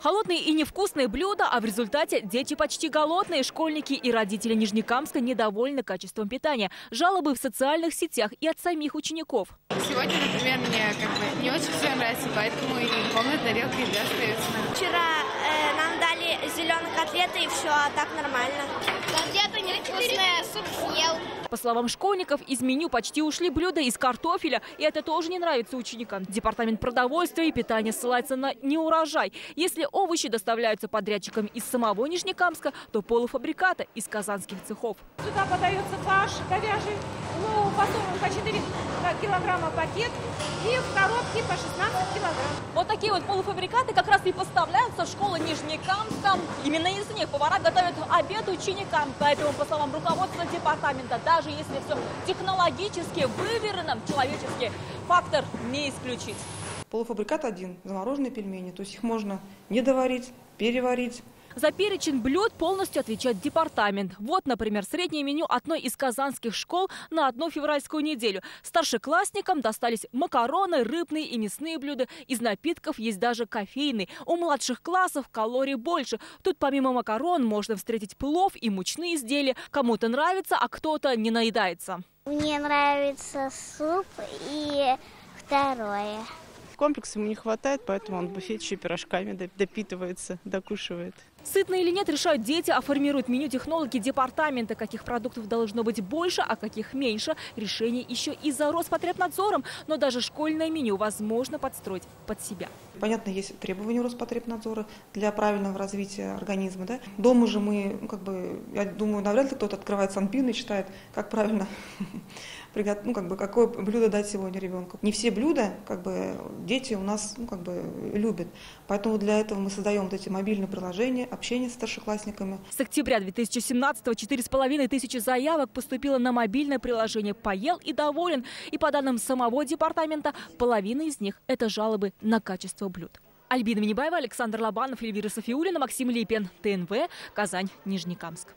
Холодные и невкусные блюда, а в результате дети почти голодные. Школьники и родители Нижнекамска недовольны качеством питания. Жалобы в социальных сетях и от самих учеников. Сегодня, например, мне как бы не очень все нравится, поэтому и полная тарелка еды остается. Вчера э, нам дали зеленые котлеты и все, а так нормально. Котлеты невкусные, суп съел. По словам школьников, из меню почти ушли блюда из картофеля, и это тоже не нравится ученикам. Департамент продовольствия и питания ссылается на неурожай. Если овощи доставляются подрядчикам из самого Нижнекамска, то полуфабрикаты из казанских цехов. Сюда подается фарш говяжий, ну, по 40, по 4 килограмма пакет и в коробке по 16 килограмм. Вот такие вот полуфабрикаты как раз и поставляются в школу Нижнекамска. Именно из них повара готовят обед ученикам. Поэтому, по словам руководства департамента, даже если все технологически выверено, человеческий фактор не исключить. Полуфабрикат один – замороженные пельмени. То есть их можно не доварить, переварить. За перечень блюд полностью отвечает департамент. Вот, например, среднее меню одной из казанских школ на одну февральскую неделю. Старшеклассникам достались макароны, рыбные и мясные блюда. Из напитков есть даже кофейный. У младших классов калорий больше. Тут помимо макарон можно встретить плов и мучные изделия. Кому-то нравится, а кто-то не наедается. Мне нравится суп и второе. Комплекса ему не хватает, поэтому он в буфете еще пирожками допитывается, докушивает. Сытно или нет, решают дети, а формируют меню технологи департамента. Каких продуктов должно быть больше, а каких меньше. Решение еще и за Роспотребнадзором. Но даже школьное меню возможно подстроить под себя. Понятно, есть требования Роспотребнадзора для правильного развития организма. Да? Дома же мы, ну, как бы, я думаю, навряд ли кто-то открывает санпин и читает, как правильно ну, как бы, какое блюдо дать сегодня ребенку. Не все блюда, как бы, дети у нас, ну, как бы, любят. Поэтому для этого мы создаем вот эти мобильные приложения, общение с старшеклассниками. С октября 2017-го 4,5 тысячи заявок поступило на мобильное приложение «Поел и доволен». И по данным самого департамента, половина из них – это жалобы на качество блюд. Альбина Минибаева, Александр Лобанов, Эльвира Софиулина, Максим Липин. ТНВ, Казань, Нижнекамск.